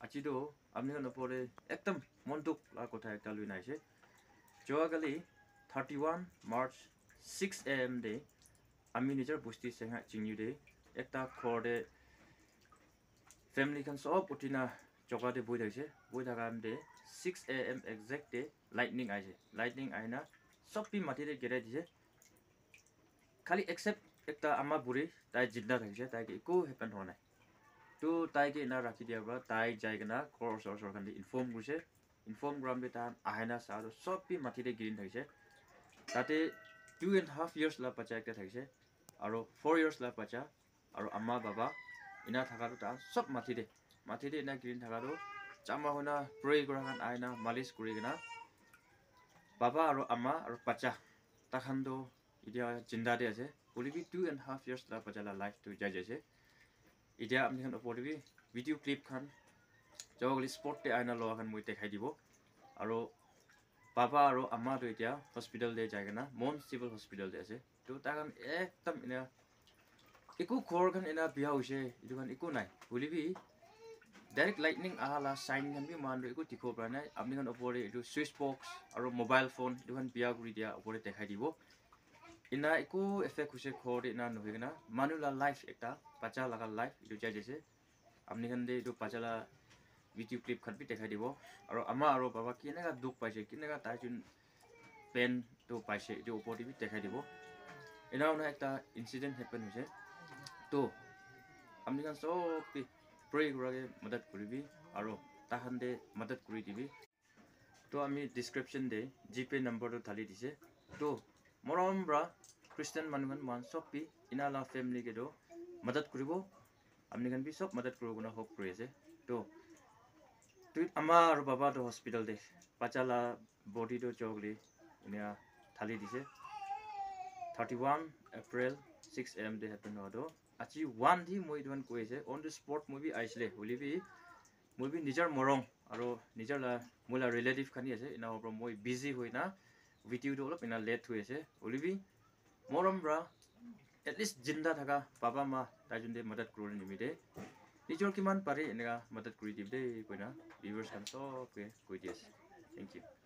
আজিতো আপুনি নপৰে একদম মনটোক কথা একটা লৈ নাইছে যোৱাকালি thirty one March six A M the আমি নিজৰ বস্তি চিঙি দে এটা ঘৰতে ফেমিলিখন চব উঠিনা জগাতে বহি থাকিছে। বহি থকা the six A M exact the lightning আহিছে। লাইটনিং আহিনা চব পি মাটিতে গেৰাই দিছে। খালি একচেপ্ট একটা আমাৰ বুঢ়ী তাই জিন্দা থাকিছে তাইক একো হেপেন হোৱা নাই। তো তাইকে এনা ৰাখি দিয়াৰ পৰা তাই যাই কিনা ঘৰৰ ওচৰ ওচৰখন ইনফৰ্ম কৰিছে ইনফৰ্ম কৰাৰ পিছত তাহান আহেনা চাহ আৰু চব মাটিতে গিৰিন থাকিছে তাতে টু এণ্ড হাফ ইয়াৰ্ছ লা বাচ্চা একটা থাকিছে আৰু ফ'ৰ ইয়াৰ্ছ লা বাচ্চা আৰু আম্মা বাবা এনা থকাটো তাহান চব মাটিতে মাটিতে এনা গিৰিন থকাটো জামা শুনা প্ৰে কৰা খান আইনা মালিচ কৰি কিনা বাবা আৰু আম্মা আৰু বাচ্চা তাখানটো এতিয়া জিন্দাতে আছে বলিবি টু এণ্ড হাফ ইয়াৰ্ছ লা বাচ্চা লাইফটো যাই যাইছে এতিয়া আপুনি খান ওপৰিবি ভিডিঅ' ক্লিপ খান যোৱাকালি স্পটতে আইনা খান মই দেখাই দিব আৰু বাবা আৰু আম্মাটো এতিয়া হস্পিটেলতে যায় কিনা মন চিভিল হস্পিটেলতে আছে তো কাৰণে একদম এনে একো ঘৰ খান এনে বিয়া হৈছে এইটো খান একো নাই বুলিবি ডাইৰেক্ট লাইটনিং আহা লা চাইন খান বি মানুহ একো দেখিব পৰা নাই আপুনি ওপৰে এইটো চুইচ বক্স আৰু মোবাইল ফোন খান বিয়া কৰি দিয়া ওপৰে দেখাই দিব ইনা একো এফেক্ট হৈছে ঘৰতে ইনা নহয় কিনা মানুহ লা লাইফ এটা বাচ্চা লগা লাইফ এইটো যাই যাইছে আপুনি খান এইটো বাচ্চা লা ভিডিঅ' ক্লিপ খান বি দেখাই দিব আৰু আমাৰ আৰু বাবা কেনেকুৱা দুখ পাইছে কেনেকুৱা তাই যোন পেনটো পাইছে এইটো ওপৰতে বি দেখাই দিব এনাও নহয় এটা ইনচিডেণ্ট হেপেন হৈছে তো আপুনি খান চব প্ৰে কৰাকে মদত কৰিবি আৰু তাহাঁতে মদত কৰি দিবি তো আমি ডিছক্ৰিপশ্যন দে জি পে' নম্বৰটো ঢালি দিছে তো মৰম পৰা খ্ৰীষ্টান মানুহখন মান চব পি ইনালা ফেমিলিকেতো মদত কৰিব আপুনি খান বি চব মদত কৰিব কাৰণে হক কৰি আছে তো তুই আমাৰ আৰু বাবাটো হস্পিটেল দে বাচ্চালা বডিটো চকলি এনে ঢালি দিছে thirty one April six M the happen হোৱাটো আজি ওৱান দি মই এইটো কৈ আছে অন দ্য স্পট মই বি আহিছিলে বুলিবি মই বি নিজৰ মৰম আৰু নিজৰ মোৰ ৰিলেটিভ খানি আছে এনাৰ পৰা মই বিজি হৈ না ভিডিঅ'টো অলপ এনে লেট হৈ আছে বুলিবি মৰম পৰা এটলিষ্ট জিন্দা থকা বাবা মা তাই যোনতে মদত কৰি নিমিতে নিজৰ কিমান পাৰে এনেকুৱা মদত কৰি দিম দেই কৈ না ভিউৱাৰ্ছ খান চবকে কৈ দি আছে থেংক ইউ